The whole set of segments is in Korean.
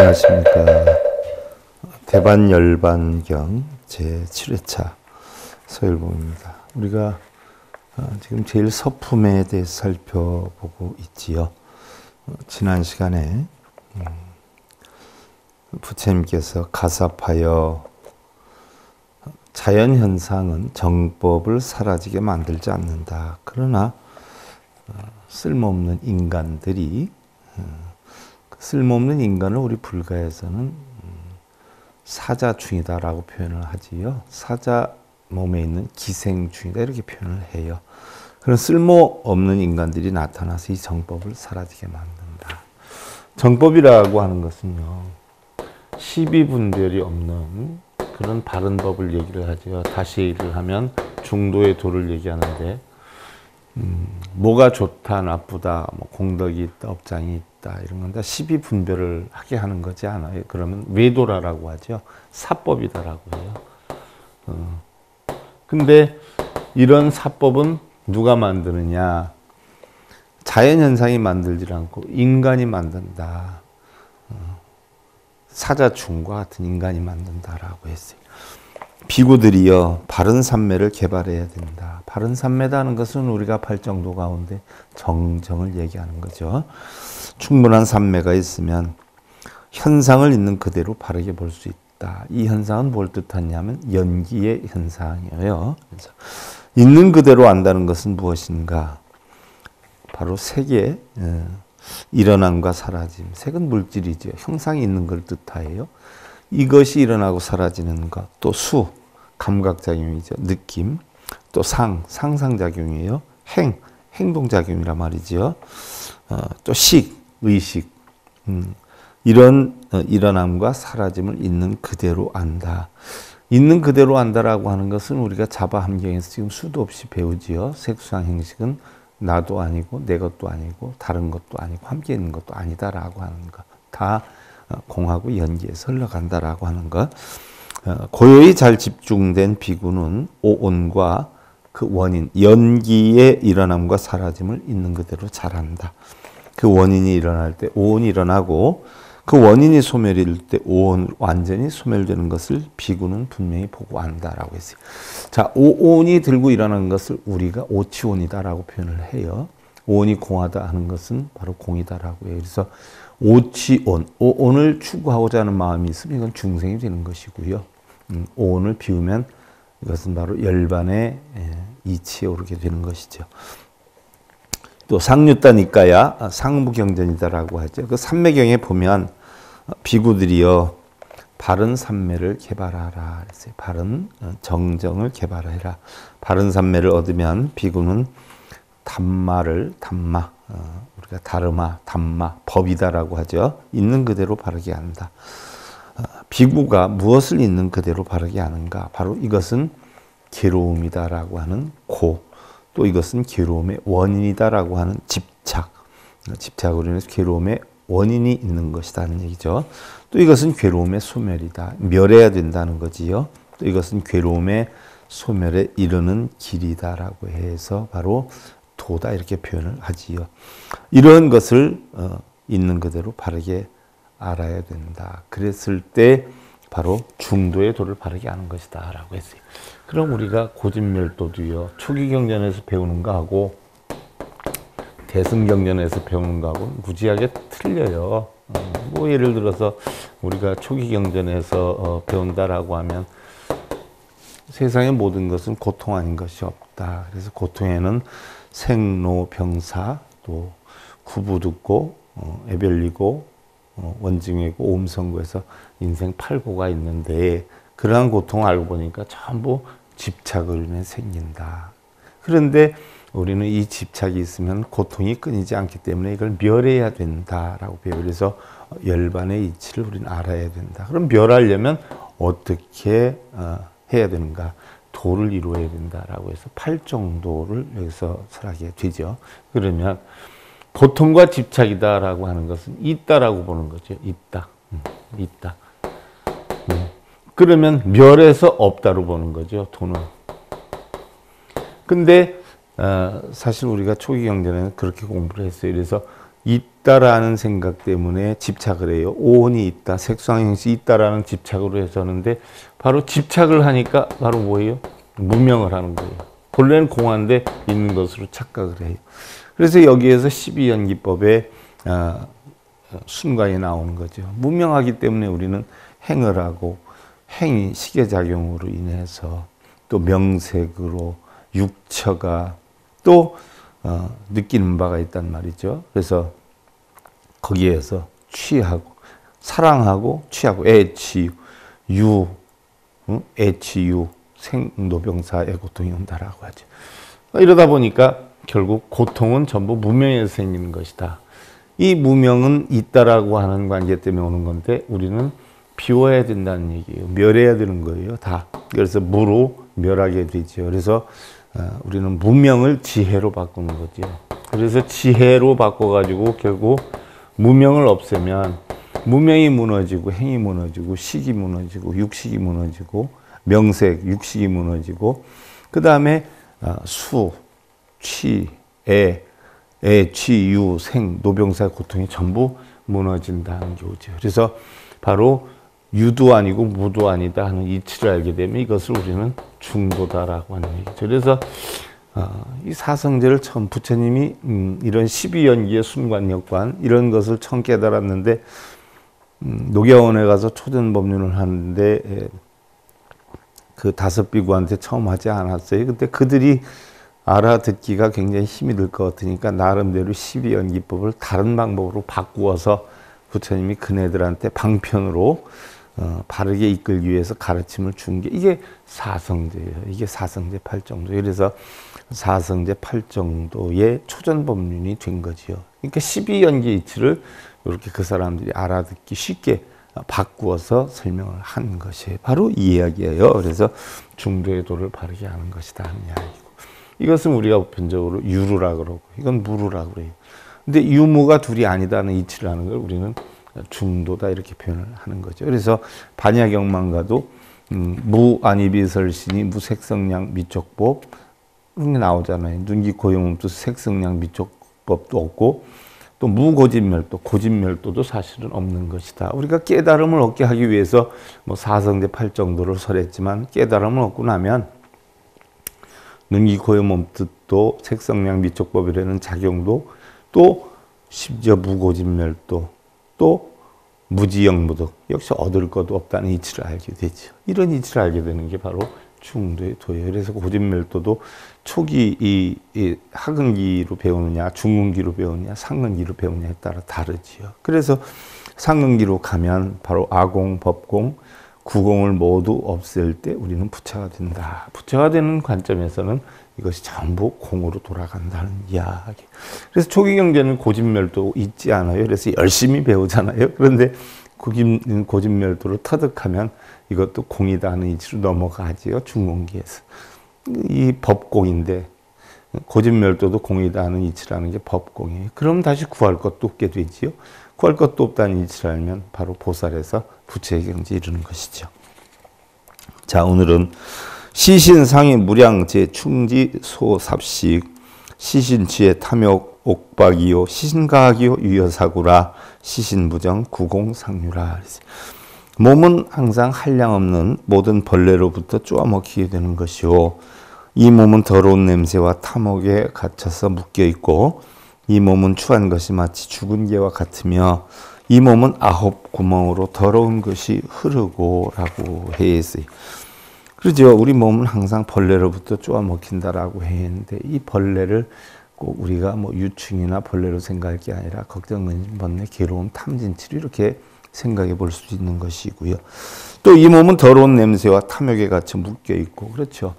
안녕하십니까. 대반 열반경 제7회차 서일봉입니다. 우리가 어, 지금 제일 서품에 대해서 살펴보고 있지요. 어, 지난 시간에 음, 부처님께서 가사하여 자연 현상은 정법을 사라지게 만들지 않는다. 그러나 어, 쓸모없는 인간들이 쓸모없는 인간을 우리 불가에서는 음, 사자충이다라고 표현을 하지요. 사자 몸에 있는 기생충이다 이렇게 표현을 해요. 그런 쓸모없는 인간들이 나타나서 이 정법을 사라지게 만든다. 정법이라고 하는 것은요. 시비분별이 없는 그런 바른 법을 얘기를 하죠. 다시 얘기를 하면 중도의 도를 얘기하는데 음, 뭐가 좋다 나쁘다 뭐 공덕이 있다 업장이 있다 이런 건데 시비 분별을 하게 하는 거지 않아요. 그러면 외도라라고 하죠. 사법이다라고 해요. 어. 근데 이런 사법은 누가 만드느냐? 자연 현상이 만들지 않고 인간이 만든다. 어. 사자충과 같은 인간이 만든다라고 했어요. 비구들이여 바른 삼매를 개발해야 된다. 바른 삼매다는 것은 우리가 팔정도 가운데 정정을 얘기하는 거죠. 충분한 삼매가 있으면 현상을 있는 그대로 바르게 볼 수 있다. 이 현상은 뭘 뜻하냐면 연기의 현상이에요. 그래서 있는 그대로 안다는 것은 무엇인가? 바로 색의 어, 일어남과 사라짐. 색은 물질이죠. 형상이 있는 걸 뜻하여요. 이것이 일어나고 사라지는 것. 또 수, 감각작용이죠. 느낌. 또 상, 상상작용이에요. 행, 행동작용이란 말이죠. 어, 또 식, 의식. 음, 이런 어, 일어남과 사라짐을 있는 그대로 안다. 있는 그대로 안다라고 하는 것은 우리가 자바 함경에서 지금 수도 없이 배우지요. 색수상 행식은 나도 아니고 내 것도 아니고 다른 것도 아니고 함께 있는 것도 아니다라고 하는 것. 다 어, 공하고 연기에서 흘러간다라고 하는 것. 어, 고요히 잘 집중된 비구는 오온과 그 원인, 연기의 일어남과 사라짐을 있는 그대로 잘한다. 그 원인이 일어날 때 오온이 일어나고 그 원인이 소멸일 때 오온 완전히 소멸되는 것을 비구는 분명히 보고 안다라고 했어요. 자, 오온이 들고 일어나는 것을 우리가 오치온이다라고 표현을 해요. 오온이 공하다 하는 것은 바로 공이다라고 해요. 그래서 오치온, 오온을 추구하고자 하는 마음이 있으면 이건 중생이 되는 것이고요. 음, 오온을 비우면 이것은 바로 열반의 예, 이치에 오르게 되는 것이죠. 또 상류다니까야 상무경전이다라고 하죠. 그 삼매경에 보면 비구들이여 바른 삼매를 개발하라 그랬어요. 바른 어, 정정을 개발해라. 바른 삼매를 얻으면 비구는 담마를 담마 어, 우리가 다르마, 담마, 법이다라고 하죠. 있는 그대로 바르게 한다. 어, 비구가 무엇을 있는 그대로 바르게 하는가? 바로 이것은 괴로움이다라고 하는 고, 또 이것은 괴로움의 원인이다라고 하는 집착, 집착으로 인해서 괴로움의 원인이 있는 것이다는 얘기죠. 또 이것은 괴로움의 소멸이다. 멸해야 된다는 거지요. 또 이것은 괴로움의 소멸에 이르는 길이다라고 해서 바로 도다 이렇게 표현을 하지요. 이런 것을 어, 있는 그대로 바르게 알아야 된다. 그랬을 때 바로 중도의 도를 바르게 하는 것이다 라고 했어요. 그럼 우리가 고진멸도도요. 초기 경전에서 배우는 거하고 대승경전에서 배우는 거하고 무지하게 틀려요. 어, 뭐 예를 들어서 우리가 초기 경전에서 어, 배운다라고 하면 세상의 모든 것은 고통 아닌 것이 없다. 그래서 고통에는 생로병사 또 구부듣고 어, 애별리고 어, 원증이고 오음선고에서 인생 팔고가 있는데 그러한 고통 알고 보니까 전부 집착을 인해 생긴다. 그런데 우리는 이 집착이 있으면 고통이 끊이지 않기 때문에 이걸 멸해야 된다라고 배워요. 그래서 열반의 이치를 우리는 알아야 된다. 그럼 멸하려면 어떻게 어, 해야 되는가? 도를 이루어야 된다라고 해서 팔정도를 여기서 설하게 되죠. 그러면 고통과 집착이다라고 하는 것은 있다라고 보는 거죠. 있다. 음, 있다. 음. 그러면 멸해서 없다로 보는 거죠. 돈은. 근데 어, 사실 우리가 초기 경제는 그렇게 공부를 했어요. 그래서 있 다라는 생각 때문에 집착을 해요. 오온이 있다, 색상형식 있다라는 집착으로 해서 하는데 바로 집착을 하니까 바로 뭐예요? 무명을 하는 거예요. 본래는 공한데 있는 것으로 착각을 해요. 그래서 여기에서 12연기법의 어, 순간이 나오는 거죠. 무명하기 때문에 우리는 행을 하고 행이 시계작용으로 인해서 또 명색으로 육처가 또 어, 느끼는 바가 있단 말이죠. 그래서 거기에서 취하고 사랑하고 취하고 애취 유 응? 애취유 생노병사의 고통이 온다라고 하죠. 이러다 보니까 결국 고통은 전부 무명에서 생기는 것이다. 이 무명은 있다라고 하는 관계 때문에 오는 건데 우리는 비워야 된다는 얘기예요. 멸해야 되는 거예요. 다. 그래서 무로 멸하게 되죠. 그래서 어, 우리는 무명을 지혜로 바꾸는 거죠. 그래서 지혜로 바꿔가지고 결국 무명을 없애면 무명이 무너지고 행이 무너지고 식이 무너지고 육식이 무너지고 명색 육식이 무너지고 그 다음에 어, 수, 취, 애, 애, 취, 유, 생, 노병사 고통이 전부 무너진다는 게 오죠. 그래서 바로 유도 아니고 무도 아니다 하는 이치를 알게 되면 이것을 우리는 중도다라고 하는 얘기죠. 그래서 어, 이 사성제를 처음 부처님이 음, 이런 12연기의 순관역관 이런 것을 처음 깨달았는데 음, 녹야원에 가서 초전 법륜을 하는데 에, 그 다섯 비구한테 처음 하지 않았어요. 근데 그들이 알아듣기가 굉장히 힘이 들 것 같으니까 나름대로 12연기법을 다른 방법으로 바꾸어서 부처님이 그네들한테 방편으로 어, 바르게 이끌기 위해서 가르침을 준 게 이게 사성제예요. 이게 사성제 팔정도. 그래서 사성제 팔정도의 초전 법륜이 된 거지요. 그러니까 12연기 이치를 이렇게 그 사람들이 알아듣기 쉽게 바꾸어서 설명을 한 것이 바로 이 이야기예요. 그래서 중도의 도를 바르게 하는 것이다 하는 이야기고. 이것은 우리가 보편적으로 유루라 그러고 이건 무루라 그래요. 근데 유무가 둘이 아니다는 이치를 하는 걸 우리는 중도다 이렇게 표현을 하는 거죠. 그래서 반야경만가도 음, 무안이비설신이 무색성량 미촉법 나오잖아요. 눈기 고용음도 색성량 미촉법도 없고 또 무고진멸도, 고진멸도도 사실은 없는 것이다. 우리가 깨달음을 얻게 하기 위해서 뭐 사성제 팔 정도를 설했지만 깨달음을 얻고 나면 눈기 고용음뜻도 색성량 미촉법이라는 작용도 또 심지어 무고진멸도 또 무지영무득 역시 얻을 것도 없다는 이치를 알게 되죠. 이런 이치를 알게 되는 게 바로 중도의 도예요. 그래서 고진멸도도 초기 이, 이 하근기로 배우느냐, 중근기로 배우느냐, 상근기로 배우느냐에 따라 다르지요. 그래서 상근기로 가면 바로 아공, 법공, 구공을 모두 없앨 때 우리는 부처가 된다. 부처가 되는 관점에서는 이것이 전부 공으로 돌아간다는 이야기. 그래서 초기 경제는 고진멸도 있지 않아요. 그래서 열심히 배우잖아요. 그런데 고진, 고진멸도를 터득하면 이것도 공이다 하는 이치로 넘어가지요. 중공기에서. 이 법공인데 고진멸도도 공이다 하는 이치라는 게 법공이에요. 그럼 다시 구할 것도 없게 되지요. 구할 것도 없다는 이치를 알면 바로 보살에서 부처의 경지 이르는 것이죠. 자, 오늘은 시신상의 무량제 충지 소삽식 시신취의 탐욕 옥박이요 시신가학이요 유여사구라 시신부정 구공상류라 몸은 항상 한량 없는 모든 벌레로부터 쪼아먹히게 되는 것이요 이 몸은 더러운 냄새와 탐욕에 갇혀서 묶여 있고 이 몸은 추한 것이 마치 죽은 개와 같으며 이 몸은 아홉 구멍으로 더러운 것이 흐르고라고 해있어요. 그러죠. 우리 몸은 항상 벌레로부터 쪼아 먹힌다라고 했는데 이 벌레를 꼭 우리가 뭐 유충이나 벌레로 생각할 게 아니라 걱정, 근심, 번뇌, 괴로움, 탐진치로 이렇게 생각해 볼 수 있는 것이고요. 또 이 몸은 더러운 냄새와 탐욕에 갇혀 묶여 있고 그렇죠.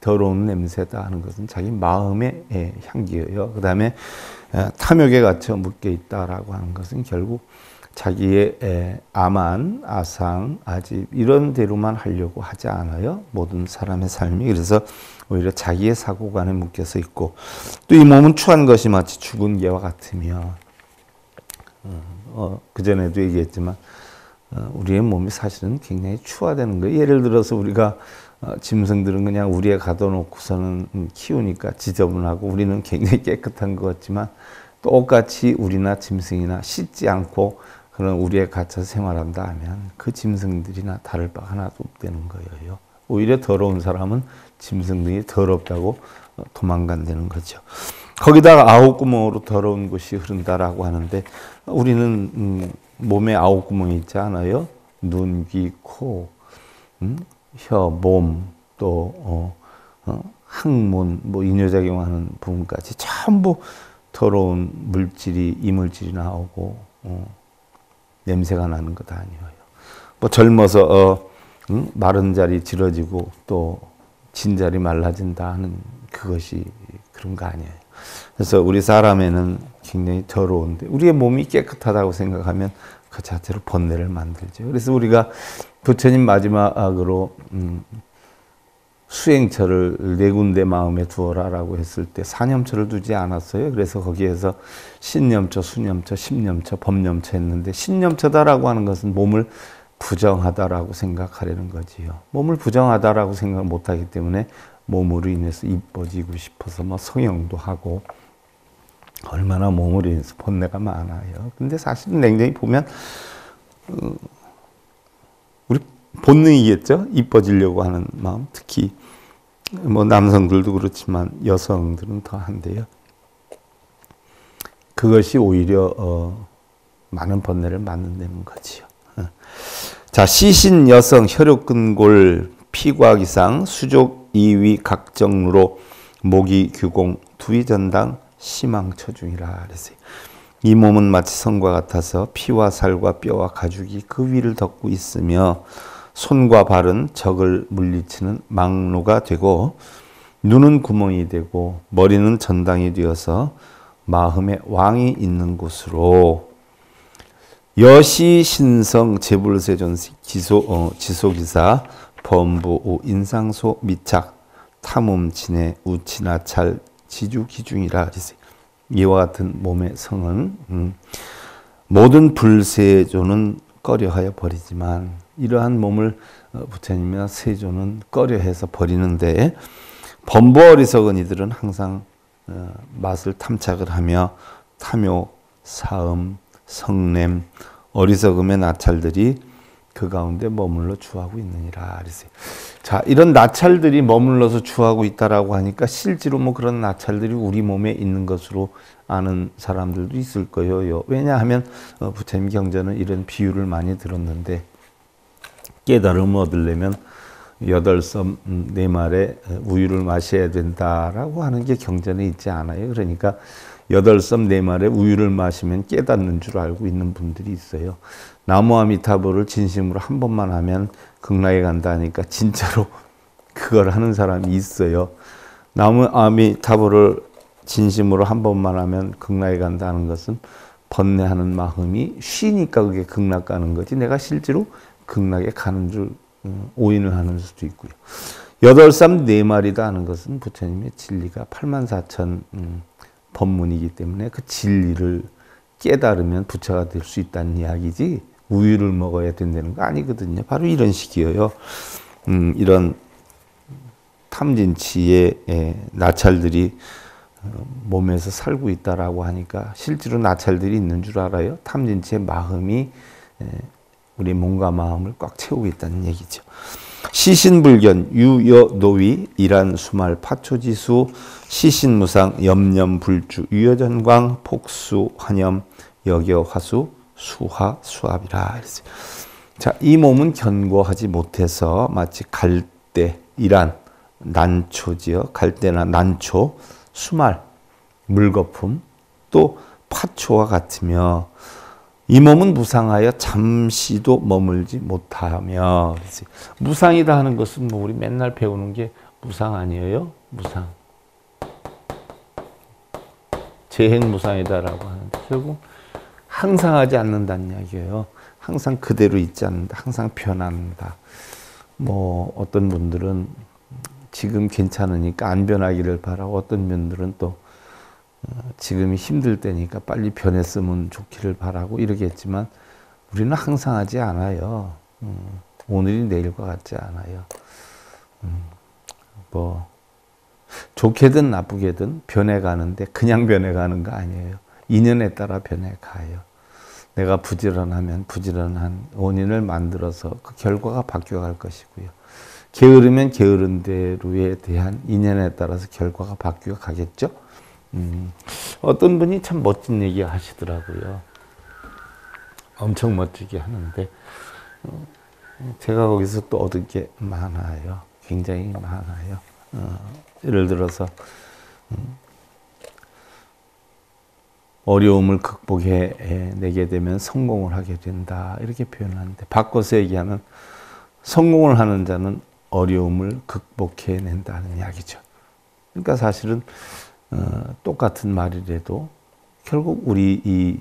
더러운 냄새다 하는 것은 자기 마음의 예, 향기예요. 그 다음에 탐욕에 갇혀 묶여 있다라고 하는 것은 결국 자기의 아만, 아상, 아집 이런 대로만 하려고 하지 않아요. 모든 사람의 삶이 그래서 오히려 자기의 사고관에 묶여서 있고 또 이 몸은 추한 것이 마치 죽은 개와 같으며 어, 어그 전에도 얘기했지만 어, 우리의 몸이 사실은 굉장히 추화되는 거예요. 예를 들어서 우리가 어, 짐승들은 그냥 우리에 가둬놓고서는 음, 키우니까 지저분하고 우리는 굉장히 깨끗한 것 같지만 똑같이 우리나 짐승이나 씻지 않고 그런 우리에 갇혀 생활한다 하면 그 짐승들이나 다를 바 하나도 없다는 거예요. 오히려 더러운 사람은 짐승들이 더럽다고 어, 도망간다는 거죠. 거기다가 아홉 구멍으로 더러운 것이 흐른다라고 하는데 우리는 음, 몸에 아홉 구멍이 있지 않아요? 눈, 귀, 코, 음? 혀, 몸, 또 어, 어, 항문, 뭐 이뇨작용하는 부분까지 전부 더러운 물질이 이물질이 나오고 어, 냄새가 나는 것 아니에요. 뭐 젊어서 어, 응? 마른 자리 질어지고 또 진 자리 말라진다 하는 그것이 그런 거 아니에요. 그래서 우리 사람에는 굉장히 더러운데 우리의 몸이 깨끗하다고 생각하면 그 자체로 번뇌를 만들죠. 그래서 우리가 부처님 마지막으로 음, 수행처를 네 군데 마음에 두어라라고 했을 때 사념처를 두지 않았어요. 그래서 거기에서 신념처, 수념처, 십념처, 법념처 했는데 신념처다라고 하는 것은 몸을 부정하다라고 생각하려는 거지요. 몸을 부정하다라고 생각 못하기 때문에 몸으로 인해서 이뻐지고 싶어서 뭐 성형도 하고 얼마나 몸으로 인해서 본내가 많아요. 근데 사실은 냉정히 보면 어, 우리 본능이겠죠. 이뻐지려고 하는 마음, 특히 뭐 남성들도 그렇지만 여성들은 더 한데요. 그것이 오히려 어, 많은 번뇌를 만든다는 거지요. 어. 자, 시신 여성 혈육근골 피과기상 수족 이위 각정로 모기 규공 두위전당 시망처중이라 그랬어요. 이 몸은 마치 성과 같아서 피와 살과 뼈와 가죽이 그 위를 덮고 있으며 손과 발은 적을 물리치는 망로가 되고 눈은 구멍이 되고 머리는 전당이 되어서 마음의 왕이 있는 곳으로 여시 신성 재불세존 기소 어, 지소기사 범부 인상소 미착 탐음 진해 우치나찰 지주기중이라 했어요. 이와 같은 몸의 성은 음, 모든 불세조는 꺼려하여 버리지만 이러한 몸을 어, 부처님이나 세조는 꺼려해서 버리는데 범부 어리석은 이들은 항상 어, 맛을 탐착을 하며 탐욕, 사음, 성냄, 어리석음의 나찰들이 그 가운데 머물러 주하고 있느니라 그랬어요. 자, 이런 나찰들이 머물러서 주하고 있다라고 하니까 실제로 뭐 그런 나찰들이 우리 몸에 있는 것으로 아는 사람들도 있을 거예요. 왜냐하면 어, 부처님 경전은 이런 비유를 많이 들었는데 깨달음을 얻으려면 여덟 섬네 음, 말에 우유를 마셔야 된다라고 하는 게 경전에 있지 않아요. 그러니까 여덟 섬네 말에 우유를 마시면 깨닫는 줄 알고 있는 분들이 있어요. 나무 아미타불을 진심으로 한 번만 하면 극락에 간다니까 진짜로 그걸 하는 사람이 있어요. 나무 아미타불을 진심으로 한 번만 하면 극락에 간다는 것은 번뇌하는 마음이 쉬니까 그게 극락 가는 거지. 내가 실제로 극락에 가는 줄 음, 오인을 하는 수도 있고요. 여덟 쌈네 마리다 하는 것은 부처님의 진리가 8만 4천 음, 법문이기 때문에 그 진리를 깨달으면 부처가 될 수 있다는 이야기지 우유를 먹어야 된다는 거 아니거든요. 바로 이런 식이에요. 음, 이런 탐진치의 예, 나찰들이 어, 몸에서 살고 있다라고 하니까 실제로 나찰들이 있는 줄 알아요. 탐진치의 마음이 예, 우리 몸과 마음을 꽉 채우고 있다는 얘기죠. 시신불견, 유여노위, 이란 수말, 파초지수, 시신무상, 염염불주, 유여전광, 폭수, 환염, 여겨화수, 수화, 수압이라 그랬어요. 자, 이 몸은 견고하지 못해서 마치 갈대, 이란, 난초지요. 갈대나 난초, 수말, 물거품, 또 파초와 같으며 이 몸은 무상하여 잠시도 머물지 못하며 무상이다 하는 것은 뭐 우리 맨날 배우는 게 무상 아니에요? 무상. 재행 무상이다라고 하는데 결국 항상 하지 않는다는 이야기예요. 항상 그대로 있지 않는다. 항상 변한다. 뭐 어떤 분들은 지금 괜찮으니까 안 변하기를 바라고 어떤 분들은 또 어, 지금이 힘들 때니까 빨리 변했으면 좋기를 바라고 이러겠지만 우리는 항상 하지 않아요. 음, 오늘이 내일과 같지 않아요. 음, 뭐 좋게든 나쁘게든 변해가는데 그냥 변해가는 거 아니에요. 인연에 따라 변해가요. 내가 부지런하면 부지런한 원인을 만들어서 그 결과가 바뀌어갈 것이고요. 게으르면 게으른 대로에 대한 인연에 따라서 결과가 바뀌어 가겠죠. 음, 어떤 분이 참 멋진 얘기 하시더라고요. 엄청 멋지게 하는데, 어, 제가 거기서 또 얻은 게 많아요. 굉장히 많아요. 어, 예를 들어서, 음, 어려움을 극복해 내게 되면 성공을 하게 된다. 이렇게 표현 하는데, 바꿔서 얘기하면, 성공을 하는 자는 어려움을 극복해 낸다는 이야기죠. 그러니까 사실은 어, 똑같은 말이라도 결국 우리 이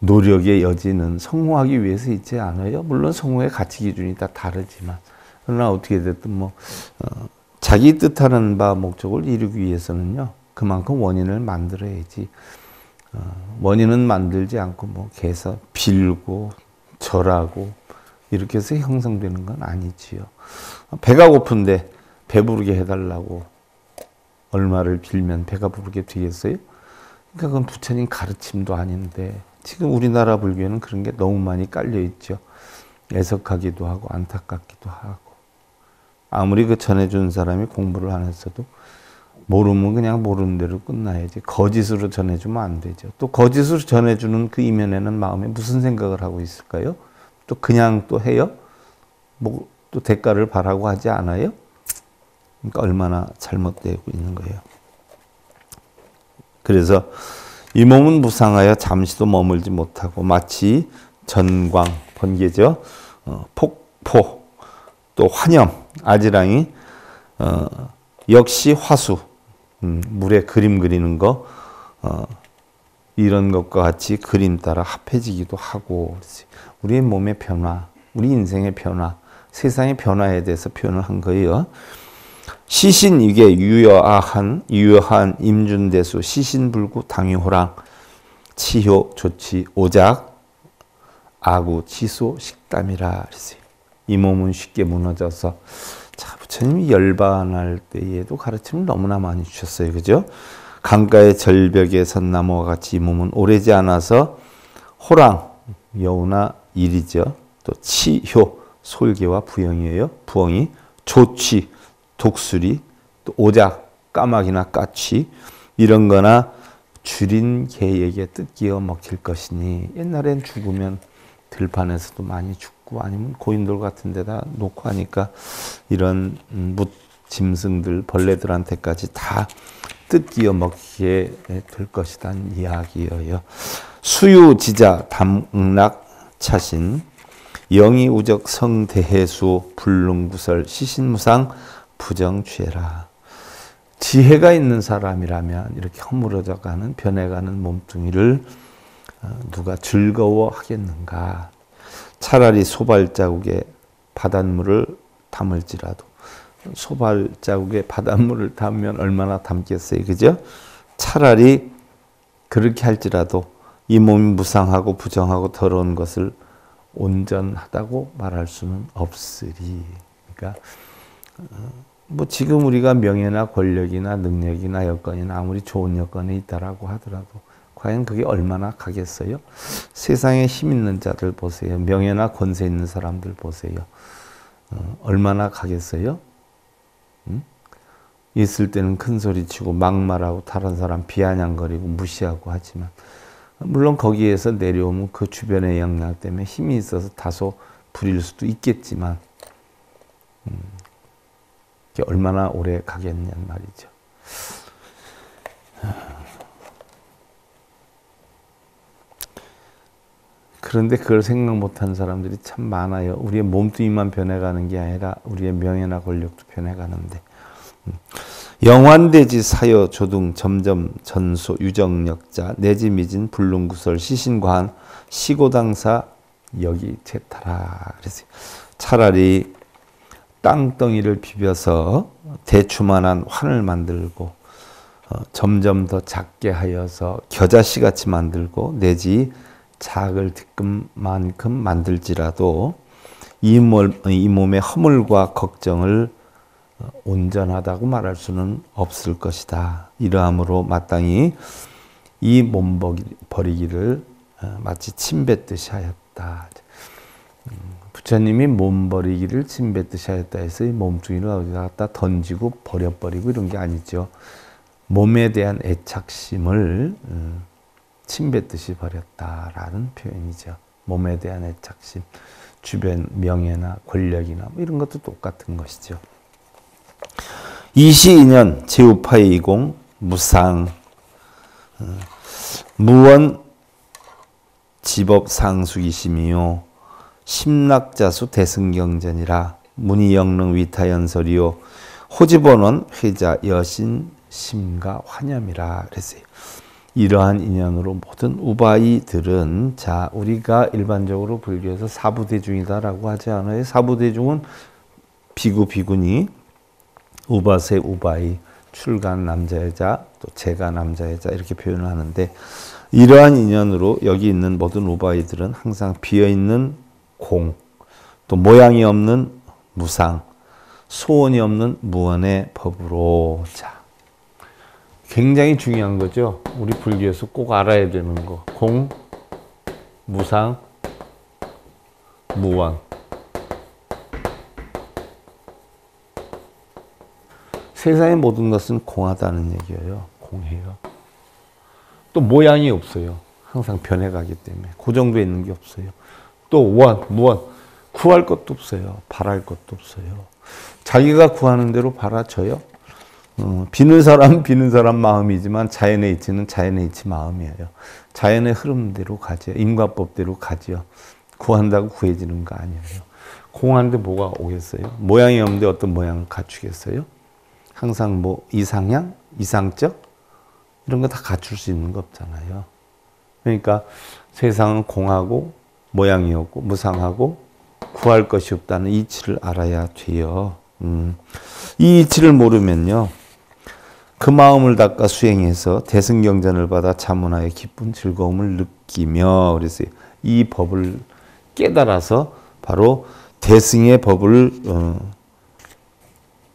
노력의 여지는 성공하기 위해서 있지 않아요. 물론 성공의 가치 기준이 다 다르지만 그러나 어떻게 됐든 뭐 어, 자기 뜻하는 바 목적을 이루기 위해서는요 그만큼 원인을 만들어야지 어, 원인은 만들지 않고 뭐 개서 빌고 절하고 이렇게 해서 형성되는 건 아니지요. 배가 고픈데 배부르게 해달라고 얼마를 빌면 배가 부르게 되겠어요? 그러니까 그건 부처님 가르침도 아닌데 지금 우리나라 불교는 그런 게 너무 많이 깔려 있죠. 애석하기도 하고 안타깝기도 하고 아무리 그 전해준 사람이 공부를 안 했어도 모르면 그냥 모르는 대로 끝나야지 거짓으로 전해주면 안 되죠. 또 거짓으로 전해주는 그 이면에는 마음에 무슨 생각을 하고 있을까요? 또 그냥 또 해요? 뭐 또 대가를 바라고 하지 않아요? 그러니까 얼마나 잘못되고 있는 거예요. 그래서 이 몸은 무상하여 잠시도 머물지 못하고 마치 전광 번개죠. 어, 폭포 또 환염 아지랑이 어, 역시 화수 음, 물에 그림 그리는 거 어, 이런 것과 같이 그림 따라 합해지기도 하고 우리의 몸의 변화, 우리 인생의 변화, 세상의 변화에 대해서 표현을 한 거예요. 시신 이게 유여한 유여한 임준대수 시신불구 당유호랑 치효 조치 오작 아구 치소 식담이라 그랬어요. 이 몸은 쉽게 무너져서 자 부처님이 열반할 때에도 가르침을 너무나 많이 주셨어요. 그죠? 강가의 절벽에 선 나무와 같이 이 몸은 오래지 않아서 호랑 여우나 일이죠. 또 치효 솔개와 부영이에요. 부엉이 조치 독수리 또 오작 까마귀나 까치 이런 거나 줄인 개에게 뜯기어 먹힐 것이니 옛날엔 죽으면 들판에서도 많이 죽고 아니면 고인돌 같은 데다 놓고 하니까 이런 무 짐승들 벌레들한테까지 다 뜯기어 먹게 될 것이란 이야기예요. 수유지자 담락 차신 영이 우적 성대해수 불능구설 시신무상 부정취해라. 지혜가 있는 사람이라면 이렇게 허물어져 가는 변해가는 몸뚱이를 어, 누가 즐거워하겠는가? 차라리 소발자국에 바닷물을 담을지라도 소발 자국에 바닷물을 담으면 얼마나 담겠어요. 그죠? 차라리 그렇게 할지라도 이 몸이 무상하고 부정하고 더러운 것을 온전하다고 말할 수는 없으리. 그러니까 어, 뭐 지금 우리가 명예나 권력이나 능력이나 여건이나 아무리 좋은 여건에 있다라고 하더라도 과연 그게 얼마나 가겠어요? 세상에 힘 있는 자들 보세요. 명예나 권세 있는 사람들 보세요. 어, 얼마나 가겠어요? 있을 때는 큰 소리 치고 막말하고 다른 사람 비아냥거리고 무시하고 하지만 물론 거기에서 내려오면 그 주변의 영향 때문에 힘이 있어서 다소 부릴 수도 있겠지만 음, 얼마나 오래 가겠냔 말이죠. 그런데 그걸 생각 못한 사람들이 참 많아요. 우리의 몸뚱이만 변해가는 게 아니라 우리의 명예나 권력도 변해가는데. 음. 영환대지 사여 조등 점점 전소 유정력자 내지 미진 불능구설 시신관 시고당사 여기 제타라 그랬어요. 차라리 땅덩이를 비벼서 대추만한 환을 만들고 어, 점점 더 작게 하여서 겨자씨 같이 만들고 내지 작을 득금만큼 만들지라도 이, 몸, 이 몸의 허물과 걱정을 어, 온전하다고 말할 수는 없을 것이다. 이러함으로 마땅히 이 몸 버리기를 어, 마치 침 뱉듯이 하였다. 음, 부처님이 몸 버리기를 침 뱉듯이 하였다 해서 이 몸뚱이를 어디다 갖다 던지고 버려버리고 이런 게 아니죠. 몸에 대한 애착심을 어, 침 뱉듯이 버렸다라는 표현이죠. 몸에 대한 애착심, 주변 명예나 권력이나 뭐 이런 것도 똑같은 것이죠. 이시인연 제우파의 이공 무상 어, 무원 지법 상수기심이요 심락자수 대승경전이라 문의영릉 위타연설이요 호지본원 회자 여신 심가 환염이라 그랬어요. 이러한 인연으로 모든 우바이들은 자 우리가 일반적으로 불교에서 사부대중이다라고 하지 않아요. 사부대중은 비구 비구니 우바세 우바이 출간 남자 여자 또 제가 남자 여자 이렇게 표현을 하는데 이러한 인연으로 여기 있는 모든 우바이들은 항상 비어 있는 공, 또 모양이 없는 무상, 소원이 없는 무언의 법으로 자 굉장히 중요한 거죠. 우리 불교에서 꼭 알아야 되는 거. 공, 무상, 무왕. 세상의 모든 것은 공하다는 얘기예요. 공해요. 또 모양이 없어요. 항상 변해가기 때문에 고정돼 있는 게 없어요. 또 원, 무원 구할 것도 없어요. 바랄 것도 없어요. 자기가 구하는 대로 바라져요. 어, 비는 사람 비는 사람 마음이지만 자연의 이치는 자연의 이치 마음이에요. 자연의 흐름대로 가죠. 인과법대로 가죠. 구한다고 구해지는 거 아니에요. 공하는데 뭐가 오겠어요? 모양이 없는데 어떤 모양을 갖추겠어요? 항상 뭐 이상향, 이상적 이런 거 다 갖출 수 있는 거 없잖아요. 그러니까 세상은 공하고 모양이 없고 무상하고 구할 것이 없다는 이치를 알아야 돼요. 음. 이 이치를 모르면요. 그 마음을 닦아 수행해서 대승경전을 받아 자문하여 기쁜 즐거움을 느끼며 그랬어요. 이 법을 깨달아서 바로 대승의 법을 어,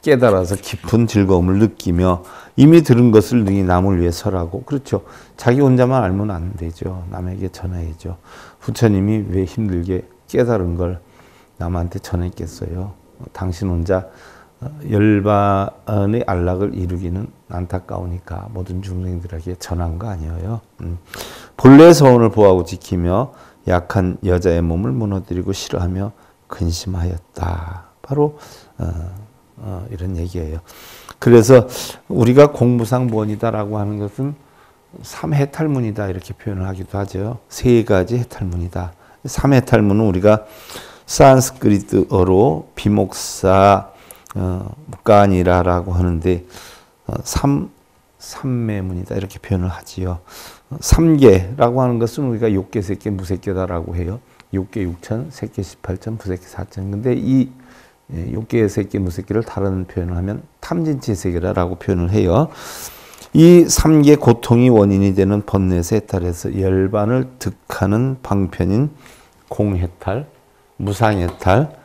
깨달아서 깊은 즐거움을 느끼며 이미 들은 것을 능히 남을 위해 설하고 그렇죠. 자기 혼자만 알면 안 되죠. 남에게 전해야죠. 부처님이 왜 힘들게 깨달은 걸 남한테 전했겠어요. 당신 혼자 열반의 안락을 이루기는 안타까우니까 모든 중생들에게 전한 거 아니에요. 음. 본래 서원을 보하고 지키며 약한 여자의 몸을 무너뜨리고 싫어하며 근심하였다. 바로 어, 어, 이런 얘기예요. 그래서 우리가 공무상무원이다라고 하는 것은 삼해탈문이다 이렇게 표현을 하기도 하죠. 세 가지 해탈문이다. 삼해탈문은 우리가 산스크리트어로 비목사 어, 묵간이라라고 하는데 어, 삼 삼매문이다 이렇게 표현을 하지요. 어, 삼계라고 하는 것은 우리가 욕계, 색계, 무색계다라고 해요. 욕계 6천, 색계 18천, 부색계 4천. 근데 이 예, 욕계, 색계, 무색계를 다른 표현을 하면 탐진치 세계라고 표현을 해요. 이 삼계 고통이 원인이 되는 번뇌에 따라서 열반을 득하는 방편인 공해탈, 무상해탈,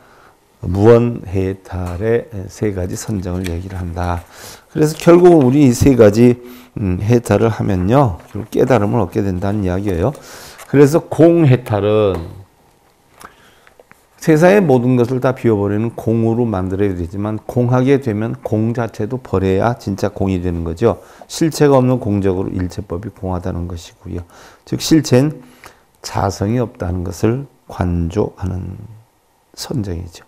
무언해탈의 세 가지 선정을 얘기를 한다. 그래서 결국은 우리 이 세 가지 음, 해탈을 하면요, 깨달음을 얻게 된다는 이야기예요. 그래서 공해탈은 세상의 모든 것을 다 비워버리는 공으로 만들어야 되지만 공하게 되면 공 자체도 버려야 진짜 공이 되는 거죠. 실체가 없는 공적으로 일체법이 공하다는 것이고요. 즉 실체는 자성이 없다는 것을 관조하는 선정이죠.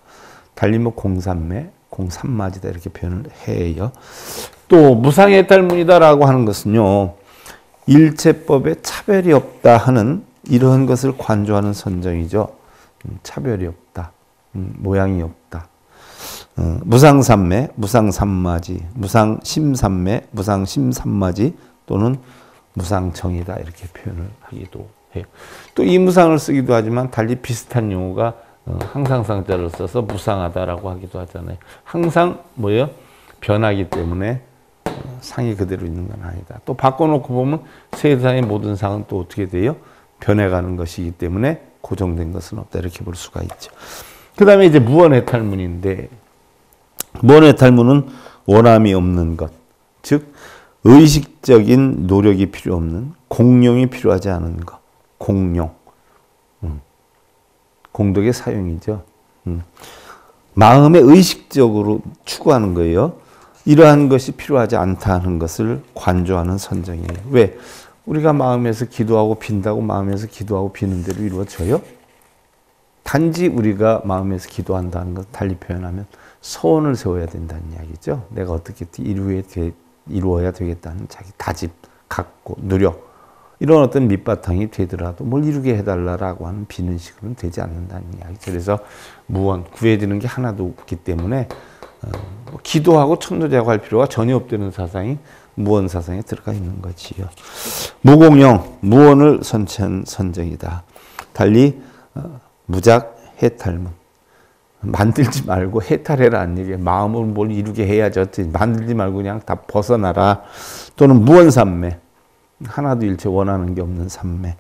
달리 뭐 공삼매, 공삼마지다 이렇게 표현을 해요. 또 무상의 탈문이다라고 하는 것은요. 일체법에 차별이 없다 하는 이러한 것을 관조하는 선정이죠. 음, 차별이 없다. 음, 모양이 없다. 어, 무상삼매, 무상삼마지, 무상심삼매, 무상심삼마지 또는 무상정이다 이렇게 표현을 하기도 해요. 또 이 무상을 쓰기도 하지만 달리 비슷한 용어가 어, 항상상자를 써서 무상하다라고 하기도 하잖아요. 항상 뭐예요? 변하기 때문에 어, 상이 그대로 있는 건 아니다. 또 바꿔놓고 보면 세상의 모든 상은 또 어떻게 돼요? 변해가는 것이기 때문에 고정된 것은 없다 이렇게 볼 수가 있죠. 그 다음에 이제 무언해탈문인데 무언해탈문은 원함이 없는 것, 즉 의식적인 노력이 필요 없는 공룡이 필요하지 않은 것, 공룡, 음. 공덕의 사용이죠. 음. 마음에 의식적으로 추구하는 거예요. 이러한 것이 필요하지 않다는 것을 관조하는 선정이에요. 왜? 우리가 마음에서 기도하고 빈다고 마음에서 기도하고 비는 대로 이루어져요? 단지 우리가 마음에서 기도한다는 것 달리 표현하면 소원을 세워야 된다는 이야기죠. 내가 어떻게 이루어야, 되겠다는 자기 다짐, 각고, 노력 이런 어떤 밑바탕이 되더라도 뭘 이루게 해달라라고 하는 비는 식으로는 되지 않는다는 이야기죠. 그래서 무언 구해지는 게 하나도 없기 때문에 어, 뭐 기도하고 천도제하고 할 필요가 전혀 없다는 사상이 무언 사상에 들어가 있는 거지요. 무공용, 무언을 선천 선정이다. 달리 어, 무작 해탈문. 만들지 말고 얘기예요. 마음을 뭘 이루게 해야지. 만들지 말고 그냥 다 벗어나라. 또는 무언삼매. 하나도 일체 원하는 게 없는 삼매.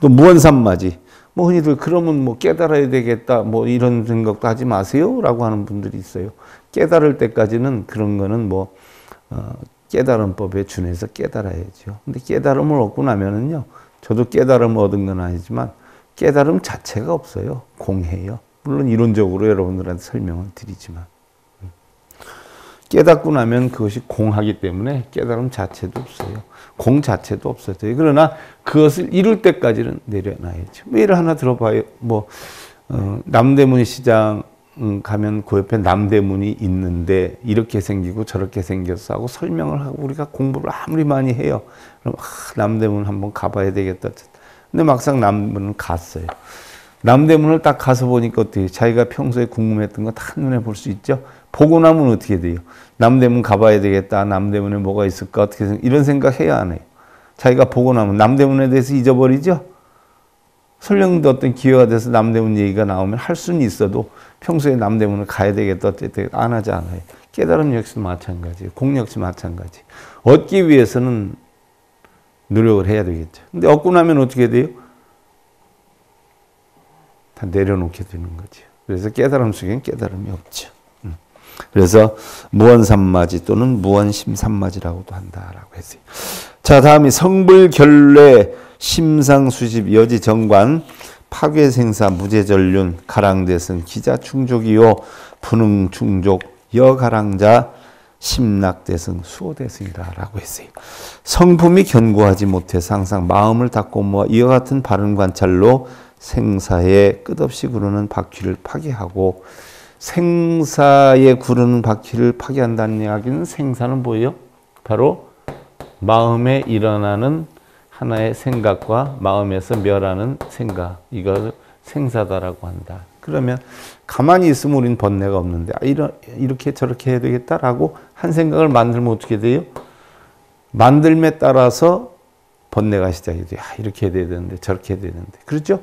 또 무언삼마지. 뭐 흔히들 그러면 뭐 깨달아야 되겠다. 뭐 이런 생각도 하지 마세요. 라고 하는 분들이 있어요. 깨달을 때까지는 그런 거는 뭐, 어, 깨달은 법에 준해서 깨달아야죠. 근데 깨달음을 얻고 나면은요, 저도 깨달음을 얻은 건 아니지만 깨달음 자체가 없어요. 공해요. 물론 이론적으로 여러분들한테 설명을 드리지만. 깨닫고 나면 그것이 공하기 때문에 깨달음 자체도 없어요. 공 자체도 없어요. 그러나 그것을 이룰 때까지는 내려놔야죠. 예를 하나 들어봐요. 뭐, 어, 남대문 시장 음, 가면 그 옆에 남대문이 있는데 이렇게 생기고 저렇게 생겼어 하고 설명을 하고 우리가 공부를 아무리 많이 해요. 그럼 아, 남대문 한번 가봐야 되겠다. 근데 막상 남대문은 갔어요. 남대문을 딱 가서 보니까 어떻게 자기가 평소에 궁금했던 거 다 눈에 볼 수 있죠. 보고 나면 어떻게 돼요? 남대문 가봐야 되겠다. 남대문에 뭐가 있을까? 어떻게 생각, 이런 생각 해야 안 해요. 자기가 보고 나면 남대문에 대해서 잊어버리죠. 설령도 어떤 기회가 돼서 남대문 얘기가 나오면 할 수는 있어도 평소에 남대문을 가야 되겠다 어쨌든 안 하지 않아요. 깨달음 역시도 마찬가지예요. 공 역시 마찬가지. 얻기 위해서는 노력을 해야 되겠죠. 근데 얻고 나면 어떻게 돼요? 다 내려놓게 되는 거죠. 그래서 깨달음 속엔 깨달음이 없죠. 음. 그래서 무언삼마지 또는 무언심삼마지라고도 한다라고 했어요. 자, 다음이 성불결례 심상수집 여지정관 파괴생사 무제전륜 가랑대승 기자충족이요 분흥충족 여가랑자 심락대승 수호대승이라고 했어요. 성품이 견고하지 못해서 항상 마음을 닫고 모아 이와 같은 바른 관찰로 생사에 끝없이 구르는 바퀴를 파괴하고 생사에 구르는 바퀴를 파괴한다는 이야기는 생사는 뭐예요? 바로 마음에 일어나는 하나의 생각과 마음에서 멸하는 생각 이걸 생사다라고 한다. 그러면 가만히 있으면 우리는 번뇌가 없는데 아, 이러, 이렇게 저렇게 해야 되겠다라고 한 생각을 만들면 어떻게 돼요? 만들에 따라서 번뇌가 시작이 돼요. 아, 이렇게 해야 되는데 저렇게 해야 되는데 그렇죠?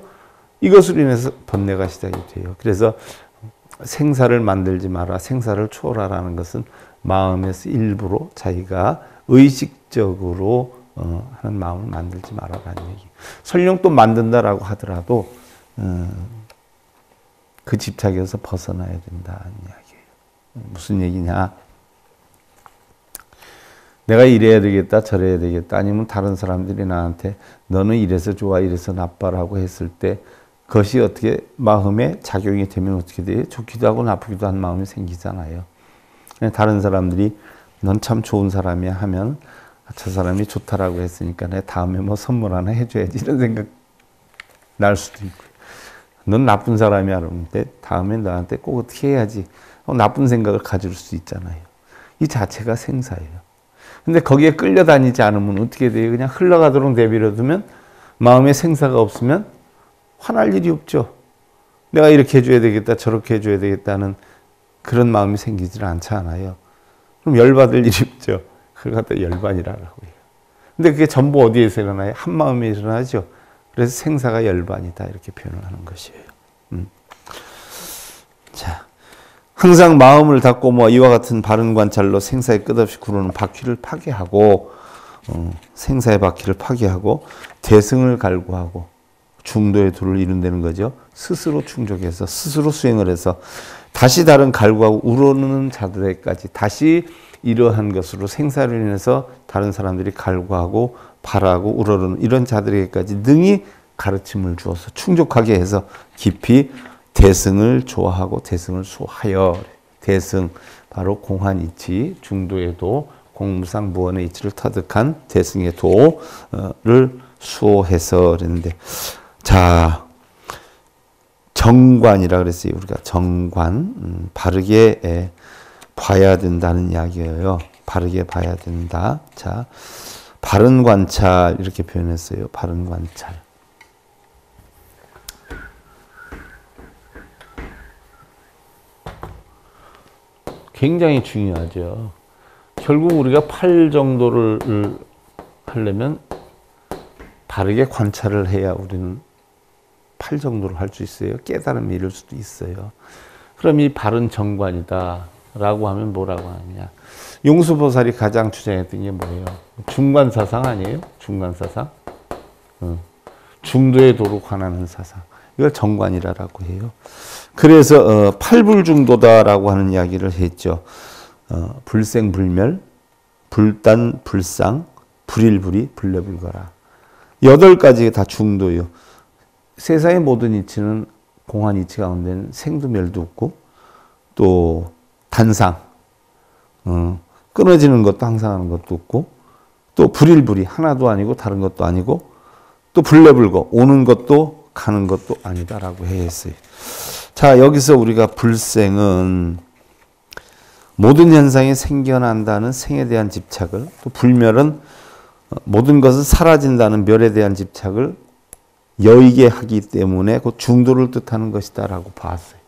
이것으로 인해서 번뇌가 시작이 돼요. 그래서 생사를 만들지 마라, 생사를 초월하라는 것은 마음에서 일부러 자기가 의식적으로 어, 하는 마음을 만들지 말아라는 얘기. 설령 또 만든다라고 하더라도 어, 그 집착에서 벗어나야 된다는 이야기예요. 무슨 얘기냐? 내가 이래야 되겠다, 저래야 되겠다, 아니면 다른 사람들이 나한테 너는 이래서 좋아, 이래서 나빠라고 했을 때 그것이 어떻게 마음에 작용이 되면 어떻게 돼요? 좋기도 하고 나쁘기도 한 마음이 생기잖아요. 다른 사람들이 넌 참 좋은 사람이야 하면 저 사람이 좋다라고 했으니까 내 다음에 뭐 선물 하나 해줘야지 이런 생각 날 수도 있고 넌 나쁜 사람이야 그러는데 다음에 나한테 꼭 어떻게 해야지 어, 나쁜 생각을 가질 수 있잖아요. 이 자체가 생사예요. 근데 거기에 끌려다니지 않으면 어떻게 돼요? 그냥 흘러가도록 내버려 두면 마음에 생사가 없으면 화날 일이 없죠. 내가 이렇게 해줘야 되겠다, 저렇게 해줘야 되겠다는 그런 마음이 생기질 않잖아요. 그럼 열받을 일이 없죠. 그걸 갖다 열반이라고 해요. 근데 그게 전부 어디에서 일어나요? 한 마음에 일어나죠. 그래서 생사가 열반이다 이렇게 표현을 하는 것이에요. 음. 자, 항상 마음을 닫고 뭐 이와 같은 바른 관찰로 생사의 끝없이 구르는 바퀴를 파괴하고 어, 생사의 바퀴를 파괴하고 대승을 갈구하고 중도의 도를 이룬다는 거죠. 스스로 충족해서 스스로 수행을 해서 다시 다른 갈구하고 우러는 자들에까지 다시 이러한 것으로 생사를 인해서 다른 사람들이 갈구하고 바라고 우러르는 이런 자들에게까지 능히 가르침을 주어서 충족하게 해서 깊이 대승을 좋아하고 대승을 수하여 대승 바로 공한이치 중도에도 공무상 무언의 이치를 터득한 대승의 도를 수호해서 그랬는데 자 정관이라 그랬어요 우리가. 정관. 음, 바르게 예, 봐야 된다는 이야기예요. 바르게 봐야 된다. 자 바른 관찰 이렇게 표현했어요. 바른 관찰. 굉장히 중요하죠. 결국 우리가 팔 정도를 하려면 바르게 관찰을 해야 우리는 팔 정도를 할수 있어요. 깨달음이 이룰 수도 있어요. 그럼 이 바른 정관이다. 라고 하면 뭐라고 하느냐. 용수보살이 가장 주장했던 게 뭐예요? 중관사상 아니에요? 중관사상? 어. 중도에 도로 관하는 사상. 이걸 정관이라고 해요. 그래서 어, 팔불중도다라고 하는 이야기를 했죠. 어, 불생불멸, 불단, 불상, 불일불이, 불내불거라. 여덟 가지가 다 중도요. 세상의 모든 이치는 공한 이치 가운데는 생도 멸도 없고 또 단상, 어, 끊어지는 것도 항상 하는 것도 없고 또 불일불이 하나도 아니고 다른 것도 아니고 또 불내불거 오는 것도 가는 것도 아니다라고 했어요. 자, 여기서 우리가 불생은 모든 현상이 생겨난다는 생에 대한 집착을 또 불멸은 모든 것은 사라진다는 멸에 대한 집착을 여의게 하기 때문에 그 중도를 뜻하는 것이다라고 봤어요.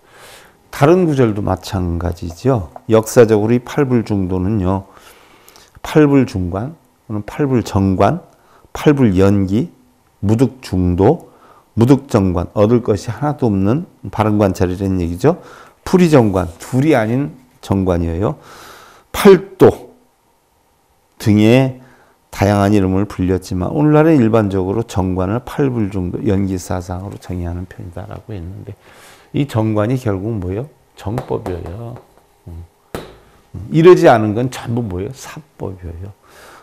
다른 구절도 마찬가지죠. 역사적으로 이 팔불 중도는요. 팔불 중관, 팔불 정관, 팔불 연기, 무득 중도, 무득 정관 얻을 것이 하나도 없는 바른 관찰이라는 얘기죠. 풀이 정관 둘이 아닌 정관이에요. 팔도 등의 다양한 이름을 불렸지만 오늘날은 일반적으로 정관을 팔불 정도 연기사상으로 정의하는 편이다라고 했는데 이 정관이 결국 뭐예요? 정법이에요. 음. 이러지 않은 건 전부 뭐예요? 사법이에요.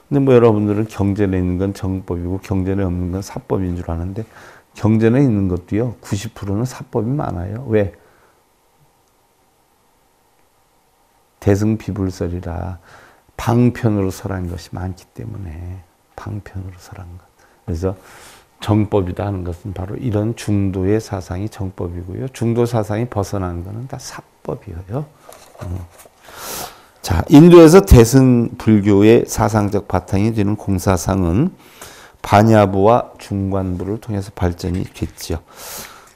근데 뭐 여러분들은 경전에 있는 건 정법이고 경전에 없는 건 사법인 줄 아는데 경전에 있는 것도요, 90%는 사법이 많아요. 왜? 대승 비불설이라 방편으로 설한 것이 많기 때문에 방편으로 설한 것. 그래서 정법이다 하는 것은 바로 이런 중도의 사상이 정법이고요. 중도 사상이 벗어나는 것은 다 사법이에요. 어. 자, 인도에서 대승 불교의 사상적 바탕이 되는 공사상은 반야부와 중관부를 통해서 발전이 됐죠.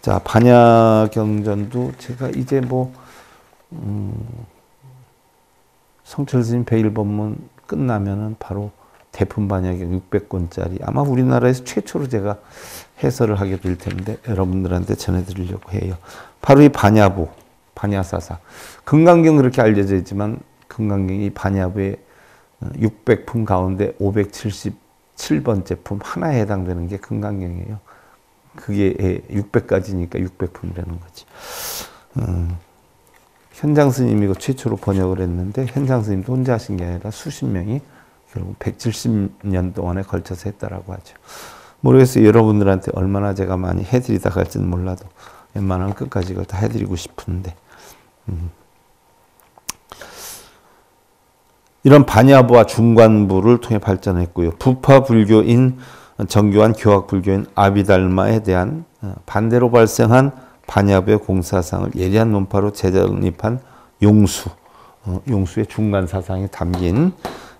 자, 반야경전도 제가 이제 뭐, 음, 성철 스님 배일본문 끝나면은 바로 대품 반야경 600권짜리 아마 우리나라에서 최초로 제가 해설을 하게 될 텐데 여러분들한테 전해드리려고 해요. 바로 이 반야부, 반야사사. 금강경 그렇게 알려져 있지만 금강경이 반야부의 600품 가운데 570 7번째 품 하나에 해당되는 게 금강경이에요. 그게 600가지니까 600품이라는 거지. 음, 현장 스님이 고 최초로 번역을 했는데 현장 스님도 혼자 하신 게 아니라 수십 명이 결국 170년 동안에 걸쳐서 했다라고 하죠. 모르겠어요. 여러분들한테 얼마나 제가 많이 해드리다 갈지는 몰라도 웬만하면 끝까지 이걸 다 해드리고 싶은데. 음. 이런 반야부와 중관부를 통해 발전했고요. 부파 불교인 정교한 교학 불교인 아비달마에 대한 어, 반대로 발생한 반야부의 공사상을 예리한 논파로 재정립한 용수, 어, 용수의 중간 사상이 담긴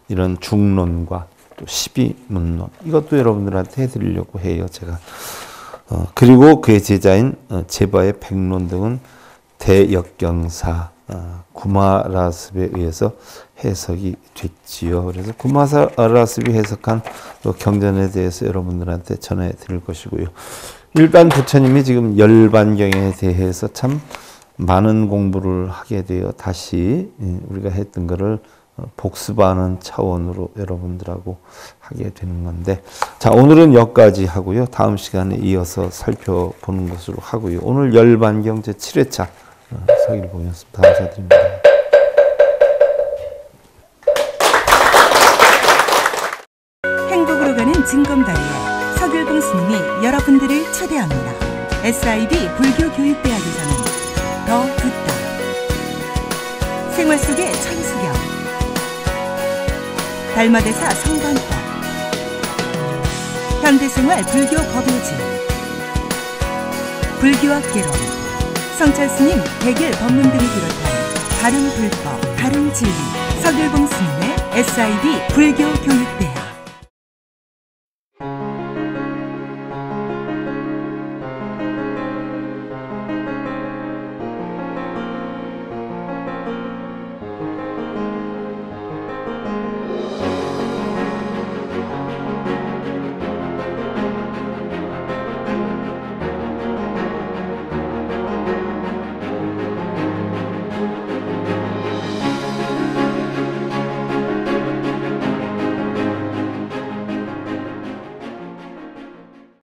이런 중론과 또 12문론 이것도 여러분들한테 해드리려고 해요 제가 어, 그리고 그의 제자인 어, 제바의 백론 등은 대역경사 어, 구마라습에 의해서 해석이 됐지요. 그래서 구마라습이 해석한 그 경전에 대해서 여러분들한테 전해 드릴 것이고요. 일반 부처님이 지금 열반경에 대해서 참 많은 공부를 하게 되어 다시 예, 우리가 했던 것을 어, 복습하는 차원으로 여러분들하고 하게 되는 건데 자 오늘은 여기까지 하고요. 다음 시간에 이어서 살펴보는 것으로 하고요. 오늘 열반경 제 7회차 어, 서기를 보였습니다 감사드립니다 스님이 여러분들을 초대합니다. SIB 불교교육대학에서는 더 듣다. 생활 속의 천수경. 달마대사 성관법. 현대생활 불교 법요지. 불교학 개론. 성철 스님 백일 법문 등을 비롯한 다른 불법, 다른 진리. 서길봉 스님의 SIB 불교교육대학.